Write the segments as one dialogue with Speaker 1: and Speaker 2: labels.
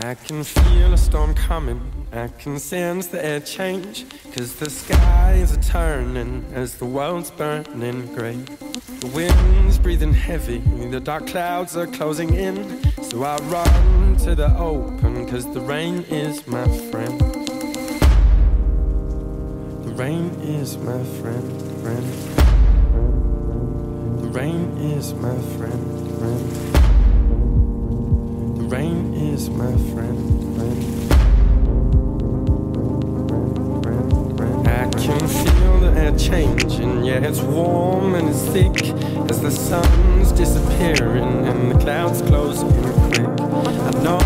Speaker 1: I can feel a storm coming. I can sense the air change. Cause the skies are turning as the world's burning grey. The wind's breathing heavy. The dark clouds are closing in. So I run to the open. Cause the rain is my friend. The rain is my friend, friend. The rain is my friend, friend rain is my friend. I can feel the air changing, yeah, it's warm and it's thick as the sun's disappearing and the clouds closing quick. I know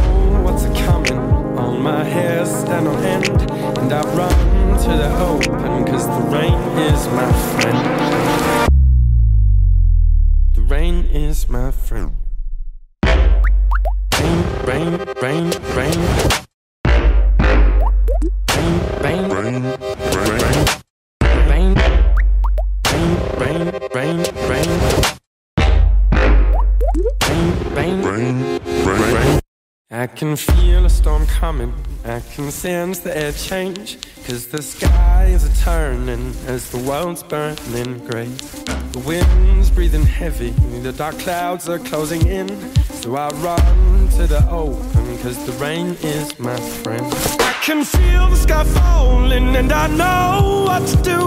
Speaker 1: what's coming, all my hair stand on end, and I run to the open, cause the rain is my friend. The rain is my friend rain, rain, rain. Rain, rain, rain, rain. Rain, rain, rain, rain. Rain, rain, rain. I can feel a storm coming. I can sense the air change. Cause the skies are turning as the world's burning grey. The wind's breathing heavy. The dark clouds are closing in. So I run to the open, cause the rain is my friend. I can feel the sky falling, and I know what to do.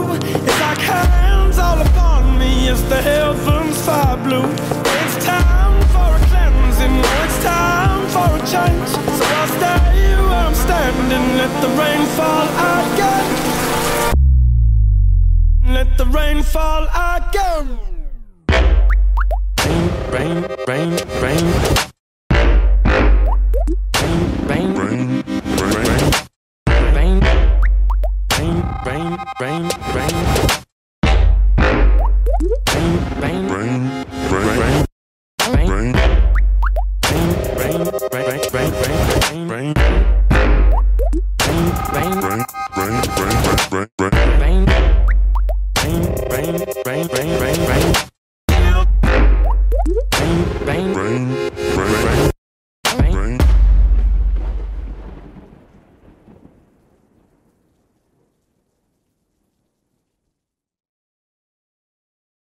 Speaker 1: It's like hands all upon me as the heavens fire blue. It's time for a cleansing, it's time for a change. So I'll stay where I'm standing, let the rain fall again. Let the rain fall again rain, rain, rain. Rain, rain, rain, rain, rain. Rain, rain, rain, rain, rain, rain, rain, rain, rain, rain, rain, rain, rain. Rain, rain, rain, rain, rain, rain, rain, rain, rain,